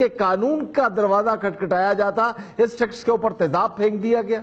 کہ قانون کا دروازہ کٹکھٹایا جاتا اس شخص کے اوپر تیزاب پھینک دیا گیا۔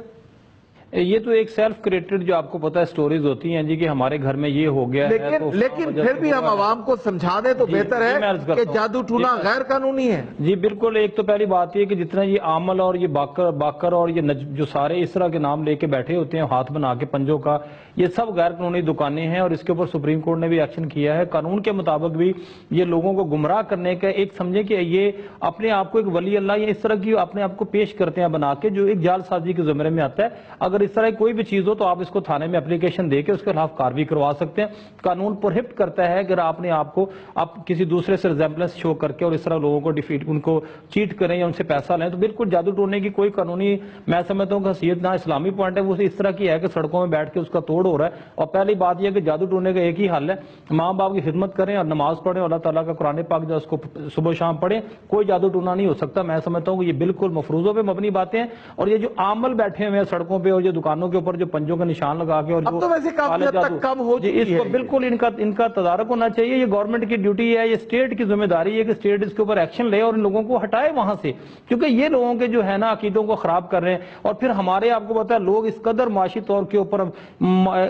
یہ تو ایک سیلف کریٹڈ جو آپ کو پتا ہے سٹوریز ہوتی ہیں جی کہ ہمارے گھر میں یہ ہو گیا ہے لیکن تو لیکن وجہ پھر بھی ہم۔ عوام کو سمجھا دیں تو جی، بہتر جی، ہے کہ۔ جادو ٹونا جی، غیر قانونی ہے جی بالکل ایک تو پہلی بات یہ کہ جتنا یہ عامل اور یہ باکر باکر اور یہ جو سارے اس طرح کے نام لے کے بیٹھے ہوتے ہیں ہاتھ بنا کے پنجوں کا یہ سب غیر قانونی دکانیں ہیں اور اس کے اوپر سپریم کورٹ نے بھی ایکشن کیا ہے قانون کے مطابق بھی یہ لوگوں کو گمراہ کرنے کا ایک سمجھے کہ یہ اپنے آپ کو ایک ولی اللہ یا اس طرح کی اپنے آپ کو پیش کرتے ہیں بنا کے جو ایک جال سازی کے زمرے میں آتا ہے اگر اس طرح کی کوئی بھی چیز ہو تو آپ اس کو تھانے میں اپلیکیشن دے کے اس کے خلاف کاروی کروا سکتے ہیں۔ قانون پرہپٹ کرتا ہے اگر آپ نے آپ کو آپ کسی دوسرے سے ریزمبلنس شو کر کے اور اس طرح لوگوں کو ڈیفیٹ ان کو چیٹ کریں یا ان سے پیسہ لیں تو بالکل جادو ٹوڑنے کی کوئی قانونی میں سمجھتا ہوں کہ حیثیت نہ اسلامی پوائنٹ ہے، وہ اس طرح کی ہے کہ سڑکوں میں بیٹھ کے اس کا توڑ ہو رہا ہے۔ اور پہلی بات یہ کہ جادو ٹوڑنے کا ایک ہی حل ہے۔ ماں باپ کی خدمت کریں اور نماز پڑھیں اور اللہ تعالیٰ کا قرآن پاک جو اس کو صبح و شام پڑھیں۔ کوئی جادو ٹونا نہیں ہو سکتا۔ میں سمجھتا ہوں کہ یہ بالکل مفروضوں پہ مبنی باتیں ہیں۔ اور یہ جو عامل بیٹھے ہوئے ہیں سڑکوں پہ اور جو دکانوں کے اوپر جو پنجوں کا نشان لگا کے اور اب تو ویسے کافی حد تک کم ہو جی اس کو بالکل ان کا ان کا تدارک ہونا چاہیے۔ یہ گورنمنٹ کی ڈیوٹی ہے یہ اسٹیٹ کی ذمہ داری ہے کہ اسٹیٹ اس کے اوپر ایکشن لے اور ان لوگوں کو ہٹائے وہاں سے۔ کیونکہ یہ لوگوں کے جو ہے نا عقیدوں کو خراب کر رہے ہیں اور پھر ہمارے آپ کو پتا ہے لوگ اس قدر معاشی طور کے اوپر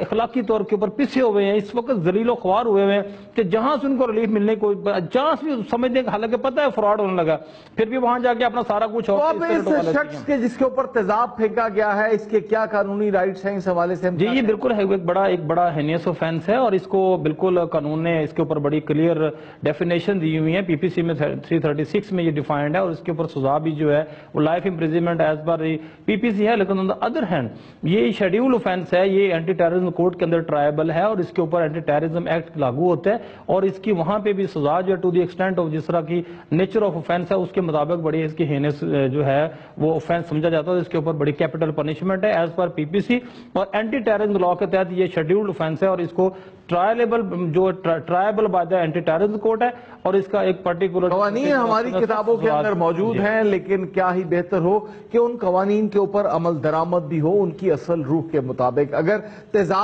اخلاقی طور کے اوپر پسے ہوئے ہیں اس وقت ذلیل و خوار ہوئے ہوئے ہیں کہ جہاں سے ان کو ریلیف ملنے کو جہاں سے بھی سمجھنے کا حالانکہ پتہ ہے فراڈ ہونے لگا۔ پھر بھی وہاں جا کے اپنا سارا کچھ تو اور اب اس طرح ٹکا اس لیتے ہیں۔ شخص کے جس کے اوپر تیزاب پھینکا گیا ہے اس کے کیا قانونی رائٹس ہیں اس حوالے سے جی یہ بالکل ہے ایک بڑا ایک بڑا ہینیس offense ہے اور اس کو بالکل قانون نے اس کے اوپر بڑی کلیئر ڈیفینیشن دی ہوئی ہے پی پی سی میں 336 میں یہ ڈیفائنڈ ہے اور اس کے اوپر سزا بھی جو ہے وہ life imprisonment as per P P C ہے لیکن on the ادر ہینڈ یہ شیڈیول offense ہے یہ اینٹی ٹیررزم کوڈ کے اندر ٹرائبل ہے اور اس کے اوپر اینٹی ٹیررزم ایکٹ لاگو ہوتا ہے اور اس کی وہاں پہ بھی سزا جو ہے ٹو دی ایکسٹینٹ آف جس طرح کی نیچر آف offense ہے اس کے مطابق بڑی اس کی ہینس جو ہے وہ offense سمجھا جاتا ہے اس کے اوپر بڑی کیپٹل پنشمنٹ ہے as per P P C اور اینٹی ٹیررزم لا کے تحت یہ شیڈیولڈ offense ہے اور اس کو ٹرائبل جو tribal by the anti terrorism code ہے اور اس کا ایک پرٹیکولر قوانین ہماری کتابوں کے اندر موجود جی۔ ہیں لیکن کیا ہی بہتر ہو کہ ان قوانین کے اوپر عمل درآمد بھی ہو ان کی اصل روح کے مطابق اگر تیزاب